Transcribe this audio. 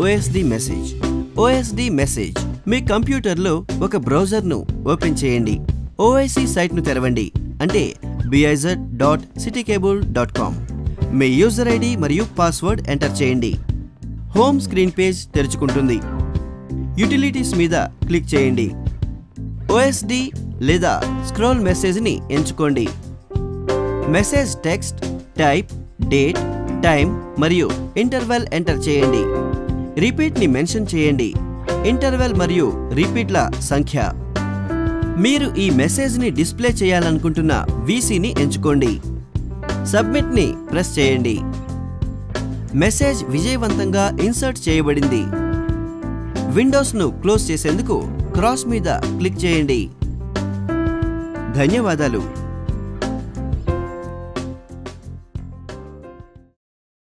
OSD message OSD message మీ కంప్యూటర్లో ఒక బ్రౌజర్ను ఓపెన్ చేయండి. ఓఐసి సైట్ను తెరవండి. అంటే BIZ dot city cable dot com మీ యూజర్ ఐడి మరియు పాస్వర్డ్ ఎంటర్ చేయండి. హోమ్ స్క్రీన్ పేజ్ తెరుచుకుంటుంది. యుటిలిటీస్ మీద క్లిక్ చేయండి. ఓఎస్డి లేదా స్క్రోల్ మెసేజ్ని ఎంచుకోండి. Message text type date time మరియు ఇంటర్వెల్ ఎంటర్ చేయండి. రిపీట్ని మెన్షన్ చేయండి. ఇంటర్వెల్ మరియు రిపీట్ల సంఖ్య. మీరు ఈ మెసేజ్ని డిస్ప్లే చేయాలనుకుంటున్న వీసీని ఎంచుకోండి. సబ్మిట్ని ప్రెస్ చేయండి. మెసేజ్ విజయవంతంగా ఇన్సర్ట్ చేయబడింది. విండోస్ను క్లోజ్ చేసేందుకు క్రాస్ మీద క్లిక్ చేయండి. ధన్యవాదాలు.